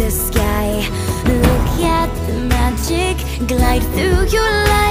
the sky. Look at the magic glide through your life.